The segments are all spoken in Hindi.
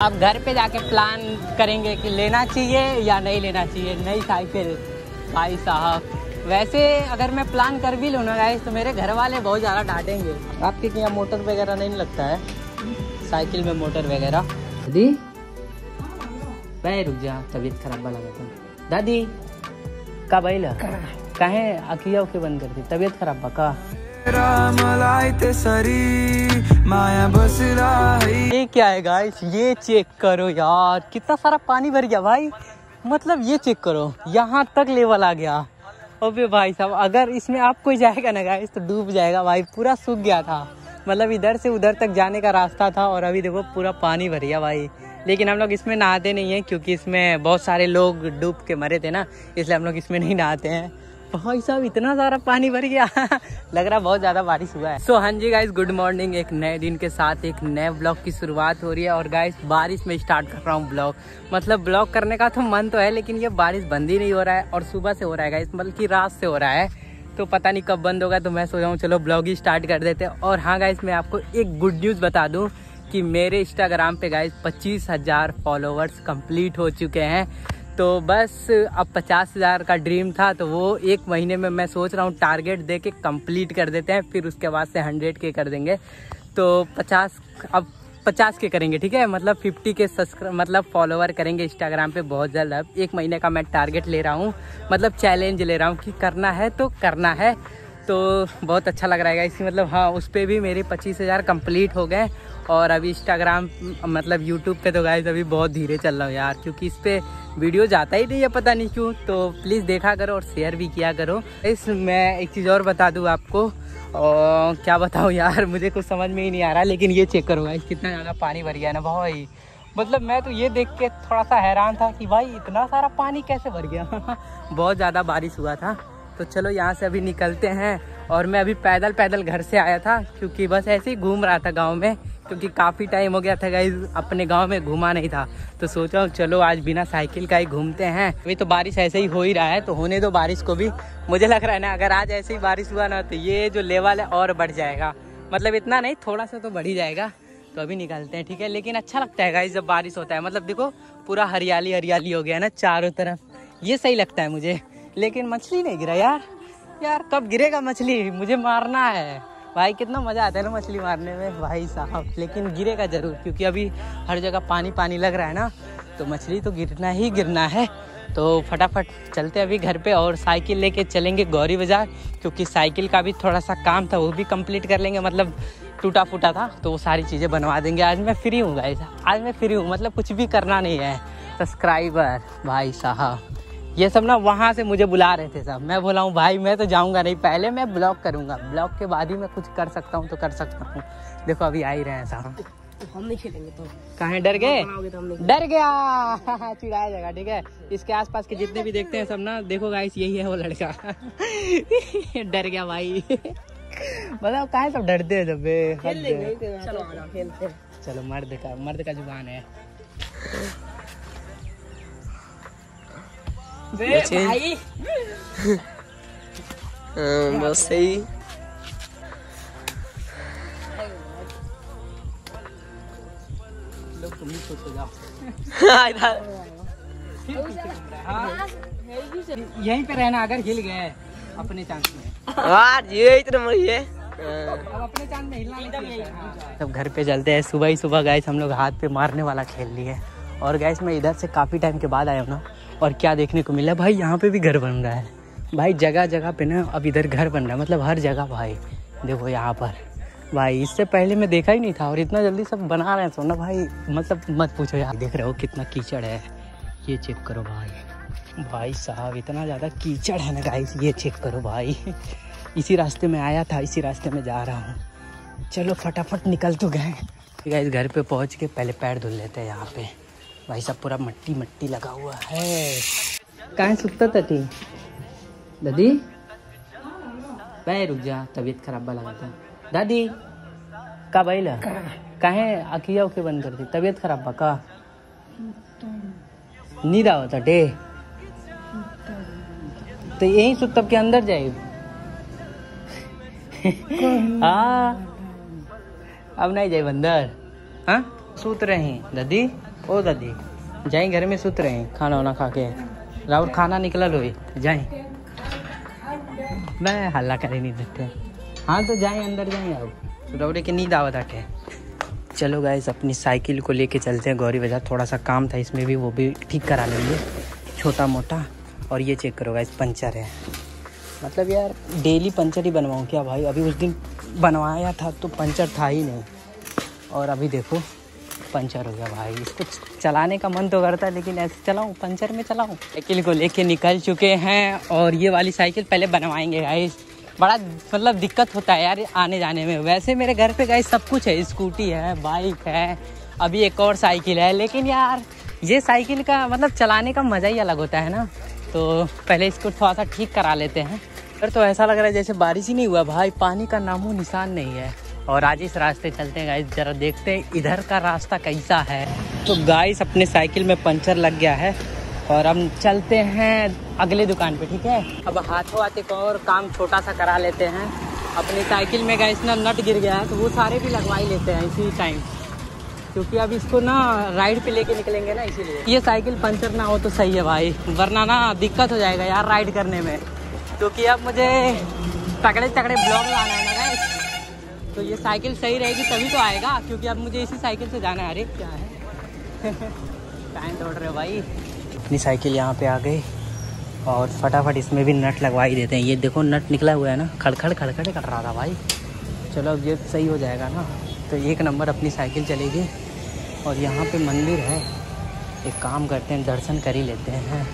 आप घर पे जाके प्लान करेंगे कि लेना चाहिए या नहीं लेना चाहिए? नई साइकिल भाई साहब वैसे अगर मैं प्लान कर भी लूँ ना गाइस तो मेरे घर वाले बहुत ज़्यादा डांटेंगे। आपके यहाँ मोटर वगैरह नहीं लगता है? साइकिल में मोटर वगैरह। दादी? भाई रुक जा तबीयत खराब वाला था दादी का बैल काहे? अखिया के बंद कर दी। तबीयत खराब बा का ये क्या है गाइस ये चेक करो यार। कितना सारा पानी भर गया भाई। मतलब ये चेक करो। यहाँ तक लेवल आ गया। अबे भाई साहब, अगर इसमें आप कोई जाएगा ना गाइस तो डूब जाएगा भाई। पूरा सूख गया था। मतलब इधर से उधर तक जाने का रास्ता था और अभी देखो पूरा पानी भर गया भाई। लेकिन हम लोग इसमें नहाते नहीं हैं क्योंकि इसमें बहुत सारे लोग डूब के मरे थे ना, इसलिए हम लोग इसमें नहीं नहाते हैं। भाई साहब इतना सारा पानी भर गया। लग रहा बहुत ज़्यादा बारिश हुआ है। सो so, हाँ जी गाइस गुड मॉर्निंग एक नए दिन के साथ एक नए ब्लॉग की शुरुआत हो रही है। और गाइस बारिश में स्टार्ट कर रहा हूँ ब्लॉग मतलब ब्लॉग करने का तो मन तो है लेकिन ये बारिश बंद ही नहीं हो रहा है। और सुबह से हो रहा है गाइस बल्कि रात से हो रहा है। तो पता नहीं कब बंद होगा तो मैं सोचा हूँ चलो ब्लॉग ही स्टार्ट कर देते हैं। और हाँ गाइस मैं आपको एक गुड न्यूज़ बता दूँ कि मेरे इंस्टाग्राम पे गाइस पच्चीस हज़ार फॉलोवर्स कंप्लीट हो चुके हैं। तो बस अब पचास हज़ार का ड्रीम था तो वो एक महीने में मैं सोच रहा हूँ टारगेट दे के कंप्लीट कर देते हैं, फिर उसके बाद से हंड्रेड के कर देंगे। तो पचास, अब पचास के करेंगे, ठीक है? मतलब फिफ्टी के सब्सक्राइब मतलब फॉलोवर करेंगे इंस्टाग्राम पे बहुत जल्द। अब एक महीने का मैं टारगेट ले रहा हूँ मतलब चैलेंज ले रहा हूँ कि करना है तो करना है। तो बहुत अच्छा लग रहा है इसी मतलब हाँ उस पर भी मेरे पच्चीस हज़ार कंप्लीट हो गए। और अभी इंस्टाग्राम मतलब यूट्यूब पे तो गाइज़ अभी बहुत धीरे चल रहा हूँ यार, क्योंकि इस पर वीडियो जाता ही नहीं है, पता नहीं क्यों। तो प्लीज़ देखा करो और शेयर भी किया करो। इस, मैं एक चीज़ और बता दूँ आपको। और क्या बताऊँ यार, मुझे कुछ समझ में ही नहीं आ रहा, लेकिन ये चेक करो गाइज़ कितना ज़्यादा पानी भर गया ना भाई। मतलब मैं तो ये देख के थोड़ा सा हैरान था कि भाई, इतना सारा पानी कैसे भर गया? बहुत ज़्यादा बारिश हुआ था। तो चलो यहाँ से अभी निकलते हैं और मैं अभी पैदल पैदल घर से आया था, क्योंकि बस ऐसे ही घूम रहा था गाँव में। क्योंकि काफ़ी टाइम हो गया था गाइज़ अपने गाँव में घूमा नहीं था। तो सोचा चलो आज बिना साइकिल का ही घूमते हैं। अभी तो बारिश ऐसे ही हो ही रहा है तो होने दो बारिश को भी। मुझे लग रहा है ना, अगर आज ऐसे ही बारिश हुआ ना तो ये जो लेवल है और बढ़ जाएगा। मतलब इतना नहीं, थोड़ा सा तो बढ़ ही जाएगा। तो अभी निकलते हैं, ठीक है? लेकिन अच्छा लगता है गाइज़ जब बारिश होता है। मतलब देखो, पूरा हरियाली हरियाली हो गया ना, चारों तरफ़। ये सही लगता है मुझे। लेकिन मछली नहीं गिरा, यार। यार, कब गिरेगा मछली? मुझे मारना है। भाई, कितना मज़ा आता है ना मछली मारने में। भाई साहब, लेकिन गिरेगा ज़रूर, क्योंकि अभी हर जगह पानी पानी लग रहा है ना। तो मछली तो गिरना ही गिरना है। तो फटाफट चलते अभी घर पे और साइकिल लेके चलेंगे गौरी बाज़ार, क्योंकि साइकिल का भी थोड़ा सा काम था, वो भी कंप्लीट कर लेंगे। मतलब टूटा फूटा था तो वो सारी चीज़ें बनवा देंगे। आज मैं फ्री हूँ गाइस आज मैं फ्री हूँ मतलब कुछ भी करना नहीं है। सब्सक्राइबर भाई साहब। ये सब ना वहाँ से मुझे बुला रहे थे सब। मैं बोला हूँ भाई मैं तो जाऊँगा नहीं पहले मैं ब्लॉग करूँगा। ब्लॉग के बाद ही मैं कुछ कर सकता हूँ तो कर सकता हूँ। देखो अभी आ ही रहे हैं साहब हम नहीं खेलेंगे तो। कहाँ डर गए? तो डर गया। चिढ़ाया जाएगा ठीक है? इसके आसपास के जितने भी देखते हैं सब ना देखो गाइस यही है वो लड़का। डर गया भाई। बताओ कहा सब? डरते हैं जब चलो मर्द का मर्द का ज़ुबान है। बस सही हाँ, यहीं पे रहना अगर हिल गए अपने चांस में। यार ये इतना है। अब अपने चांस में हिलना नहीं चाहिए। तब घर पे चलते हैं। सुबह ही सुबह गैस हम लोग हाथ पे मारने वाला खेल लिए और गैस मैं इधर से काफ़ी टाइम के बाद आया हूँ ना। और क्या देखने को मिला? भाई, यहाँ पे भी घर बन रहा है। भाई, जगह जगह पे ना अब इधर घर बन रहा है। मतलब हर जगह, भाई। देखो यहाँ पर। भाई, इससे पहले मैं देखा ही नहीं था और इतना जल्दी सब बना रहे हैं तो ना भाई मतलब मत पूछो यार। देख रहे हो कितना कीचड़ है। ये चेक करो भाई। भाई साहब, इतना ज़्यादा कीचड़ है ना गाइस ये चेक करो भाई। इसी रास्ते में आया था, इसी रास्ते में जा रहा हूँ। चलो, फटाफट निकल तो गए। गाइस घर पे पहुँच के पहले पैर धुल लेते हैं यहाँ पे। भाई साहब, पूरा मट्टी मट्टी लगा हुआ है। कहाँ सुखता था ती? दादी? भाई रुक जा, तबीयत खराब लगा था। दादी, का बैल? काहे अखिया उखे बंद कर दी। तबीयत खराब बा, का? नींद आवत डे। तो यही सुतब के अंदर जाए। हाँ अब नहीं जाए अंदर हाँ? सूत रहे दादी? ओ दादी, जाए घर में सुत रहे हैं, खाना वाना खा के। राहुल खाना निकला लो जाए। मैं हल्ला करे नहीं देते। हाँ तो जाए, अंदर जाए अब रौड़े की नींद आवत आटे चलो गाइस अपनी साइकिल को लेके चलते हैं, गौरी बाज़ार। थोड़ा सा काम था, इसमें भी, वो भी ठीक करा लेंगे। छोटा मोटा, और ये चेक करो गाइस पंचर है। मतलब यार डेली पंचर ही बनवाऊँ क्या भाई? अभी उस दिन बनवाया था तो पंचर था ही नहीं। और अभी देखो पंचर हो गया भाई। इसको चलाने का मन तो करता है, लेकिन ऐसे चलाऊँ, पंचर में चलाऊँ। साइकिल को लेके निकल चुके हैं और ये वाली साइकिल पहले बनवाएँगे गाइस बड़ा मतलब दिक्कत होता है यार आने जाने में। वैसे मेरे घर पे गाइस सब कुछ है। स्कूटी है, बाइक है, अभी एक और साइकिल है। लेकिन यार, ये साइकिल का मतलब चलाने का मज़ा ही अलग होता है ना। तो पहले इसको थोड़ा सा ठीक करा लेते हैं। फिर तो ऐसा लग रहा है जैसे बारिश ही नहीं हुआ। भाई, पानी का नामो निशान नहीं है। और आज इस रास्ते चलते हैं गाइस जरा देखते हैं इधर का रास्ता कैसा है। तो गाइस अपने साइकिल में पंचर लग गया है और हम चलते हैं अगले दुकान पे, ठीक है? अब हाथों हाथ एक और काम छोटा सा करा लेते हैं। अपनी साइकिल में गाइस ना नट गिर गया है तो वो सारे भी लगवा ही लेते हैं इसी टाइम क्योंकि अब इसको ना राइड पे लेके निकलेंगे ना, इसीलिए। ये साइकिल पंचर ना हो तो सही है भाई, वरना ना दिक्कत हो जाएगा यार राइड करने में। क्योंकि अब मुझे तगड़े तगड़े ब्लॉग लाना है तो ये साइकिल सही रहेगी तभी तो आएगा, क्योंकि अब मुझे इसी साइकिल से जाना है। अरे, क्या है? टाइम दौड़ रहे भाई। अपनी साइकिल यहाँ पे आ गई, और फटाफट इसमें भी नट लगवा ही देते हैं। ये देखो, नट निकला हुआ है ना। खड़खड़ खड़खड़ कर रहा था भाई। चलो, अब ये सही हो जाएगा ना। तो एक नंबर अपनी साइकिल चलेगी। और यहाँ पे मंदिर है। एक काम करते हैं, दर्शन कर ही लेते हैं।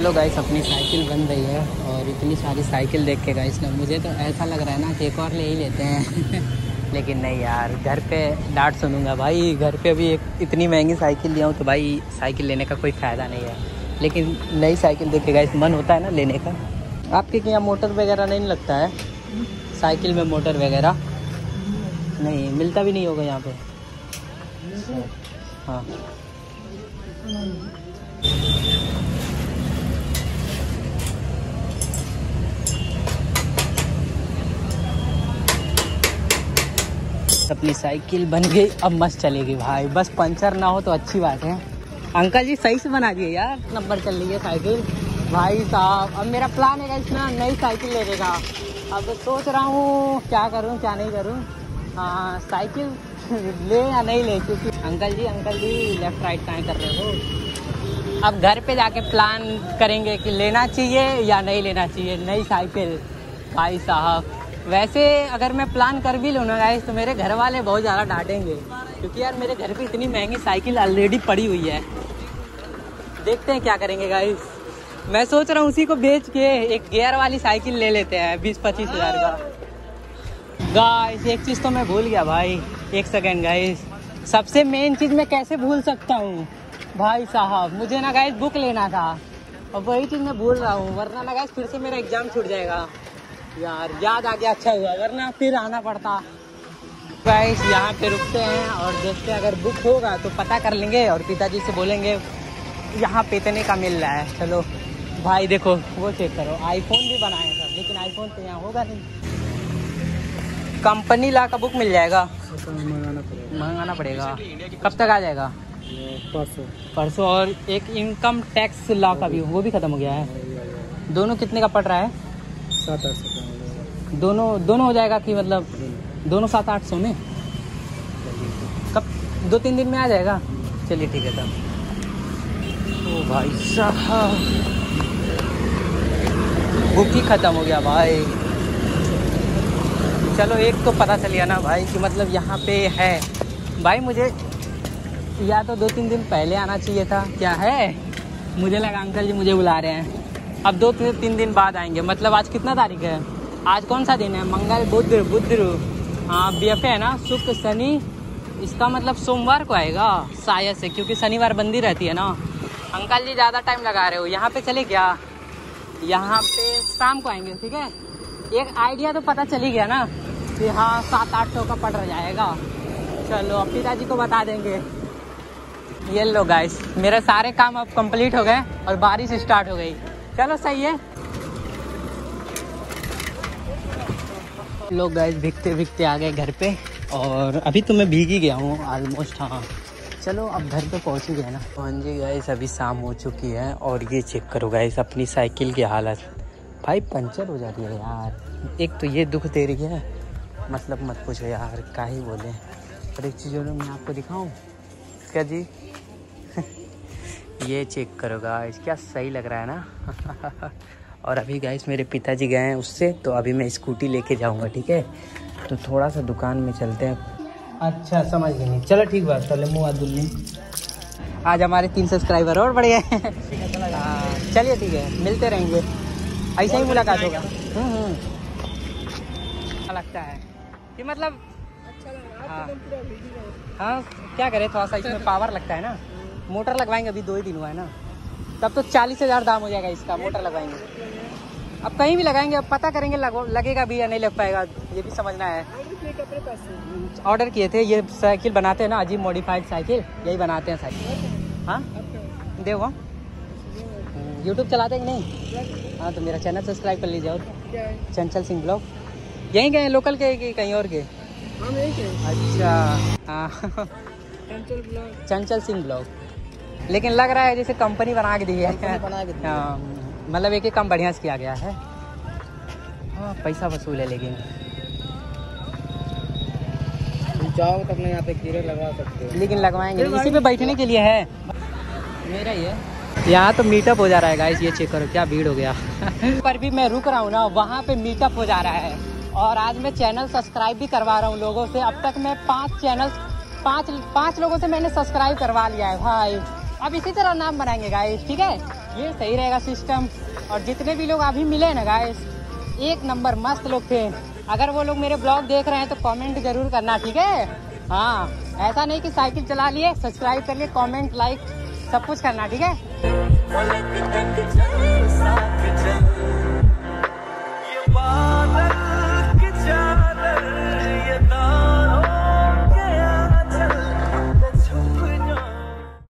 चलो गाइस अपनी साइकिल बन रही है और इतनी सारी साइकिल देख के गाइस ना मुझे तो ऐसा लग रहा है ना कि एक और ले ही लेते हैं। लेकिन नहीं यार, घर पे डांट सुनूँगा भाई, घर पे अभी एक इतनी महँगी साइकिल लिया हूँ तो भाई साइकिल लेने का कोई फ़ायदा नहीं है। लेकिन नई साइकिल देख के गाइस मन होता है ना लेने का। आपके यहाँ मोटर वगैरह नहीं लगता है? साइकिल में मोटर वगैरह? नहीं, मिलता भी नहीं होगा यहाँ पे। हाँ। अपनी साइकिल बन गई, अब मस्त चलेगी भाई। बस पंचर ना हो तो अच्छी बात है। अंकल जी सही से बना दिए यार, नंबर चल रही है साइकिल। भाई साहब, अब मेरा प्लान है इसमें नई साइकिल लेने का अब सोच रहा हूँ क्या करूँ, क्या नहीं करूँ। साइकिल ले या नहीं ले, क्योंकि uncle ji uncle ji left right कहाँ कर रहे हो। अब घर पे जाके प्लान करेंगे कि लेना चाहिए या नहीं लेना चाहिए, नई साइकिल। भाई साहब वैसे अगर मैं प्लान कर भी लूँ ना गाइस तो मेरे घर वाले बहुत ज़्यादा डांटेंगे। क्योंकि यार मेरे घर पे इतनी महँगी साइकिल ऑलरेडी पड़ी हुई है। देखते हैं क्या करेंगे गाइस मैं सोच रहा हूँ उसी को बेच के एक गियर वाली साइकिल ले लेते हैं, बीस पच्चीस हज़ार का। गाइस एक चीज़ तो मैं भूल गया भाई। एक सेकेंड गाइस सबसे मेन चीज़ मैं कैसे भूल सकता हूँ? भाई साहब, मुझे ना गाइस बुक लेना था। और वही चीज़ मैं भूल रहा हूँ, वरना ना गाइस फिर से मेरा एग्ज़ाम छूट जाएगा। यार याद आ गया अच्छा हुआ। वरना फिर आना पड़ता। गाइस यहाँ पे रुकते हैं और देखते हैं अगर बुक होगा तो पता कर लेंगे और पिताजी से बोलेंगे यहाँ पे इतने का मिल रहा है। चलो भाई देखो वो चेक करो। आईफोन भी बनाए सर लेकिन आईफोन तो यहाँ होगा नहीं। कंपनी ला का बुक मिल जाएगा। मंगाना पड़ेगा। कब तक आ जाएगा? परसों। परसों। और एक इनकम टैक्स ला का भी वो भी खत्म हो गया है। दोनों कितने का पड़ रहा है? सात आठ सौ दोनों दोनों हो जाएगा कि मतलब दोनों सात आठ सौ में? कब, दो तीन दिन में आ जाएगा? चलिए ठीक है तब। ओ भाई साहब। बुक ही ख़त्म हो गया भाई। चलो एक तो पता चल गया ना भाई कि मतलब यहाँ पे है। भाई मुझे या तो दो तीन दिन पहले आना चाहिए था। क्या है? मुझे लगा अंकल जी मुझे बुला रहे हैं। अब दो तीन तीन दिन बाद आएँगे। मतलब आज कितना तारीख है? आज कौन सा दिन है? मंगल, बुध बुध हाँ बी है ना? शुक्र, शनि। इसका मतलब सोमवार को आएगा, शायद से, क्योंकि शनिवार बंदी रहती है ना। अंकल जी, ज़्यादा टाइम लगा रहे हो। यहाँ पे चले क्या यहाँ पे शाम को आएँगे, ठीक है? एक आइडिया तो पता चली गया ना, कि हाँ सात, आठ सौ का पड़ जाएगा। चलो, अब पिताजी को बता देंगे। ये लो गाइस मेरे सारे काम अब कंप्लीट हो गए और बारिश स्टार्ट हो गई। चलो सही है। लोग गाइस भीगते भीगते आ गए घर पे और अभी तो मैं भीग ही गया हूँ ऑलमोस्ट हाँ। चलो अब घर पे पहुँच ही गए ना। हाँ जी गाइस अभी शाम हो चुकी है और ये चेक करो गाइस अपनी साइकिल की हालत। भाई पंचर हो जा रही है यार। एक तो ये दुख दे रही है। मतलब मत पूछो यार का ही बोले। और एक चीज़ और मैं आपको दिखाऊँ। क्या जी? ये चेक करो गाइस क्या सही लग रहा है ना? और अभी गाइस मेरे पिताजी गए हैं उससे तो अभी मैं स्कूटी लेके जाऊँगा ठीक है? तो थोड़ा सा दुकान में चलते हैं। अच्छा समझ गए। चलो ठीक बात चलो मुँह दुल्ली आज हमारे तीन सब्सक्राइबर और बढ़ गए हैं चलिए ठीक है मिलते रहेंगे। ऐसे ही मुलाकात होगा। हम्म, हम्म। अच्छा लगता है कि मतलब हाँ हाँ। क्या करें थोड़ा सा इसमें पावर लगता है ना। मोटर लगवाएँगे अभी दो ही दिन हुआ है ना। तब तो चालीस हज़ार दाम हो जाएगा इसका मोटर लगवाएँगे। अब कहीं भी लगाएँगे अब पता करेंगे लगो- लगेगा भी या नहीं लग पाएगा ये भी समझना है। ऑर्डर किए थे ये साइकिल बनाते हैं ना अजीब मॉडिफाइड साइकिल यही बनाते हैं साइकिल। हाँ? देखो यूट्यूब चलाते हैं नहीं? हाँ तो मेरा चैनल सब्सक्राइब कर लीजिए और चंचल सिंह ब्लॉग यहीं गए लोकल के कि कहीं और के? अच्छा हाँ। चंचल सिंह ब्लॉग लेकिन लग रहा है जैसे कंपनी बना के दी है। हाँ, मतलब एक एक काम बढ़िया से किया गया है। हाँ पैसा वसूल है लेकिन। जाओ तो अपने यहाँ पे कीड़े लगवा सकते हो। लेकिन लगवाएँगे इसी पे बैठने के लिए है। मेरा ही है। यहाँ तो मीटअप हो जा रहा है गाइस ये चेक करो क्या भीड़ हो गया। पर भी मैं रुक रहा हूँ ना वहाँ पे मीटअप हो जा रहा है। और आज मैं चैनल सब्सक्राइब भी करवा रहा हूँ लोगों से। अब तक मैं पाँच चैनल पाँच पाँच लोगों से मैंने सब्सक्राइब करवा लिया है भाई। अब इसी तरह नाम बनाएँगे गाइस ठीक है? ये सही रहेगा सिस्टम और जितने भी लोग अभी मिले ना गाइस एक नंबर मस्त लोग थे। अगर वो लोग मेरे ब्लॉग देख रहे हैं तो कमेंट ज़रूर करना, ठीक है? हाँ ऐसा नहीं कि साइकिल चला लिए सब्सक्राइब कर लिए कॉमेंट लाइक सब कुछ करना, ठीक है? ये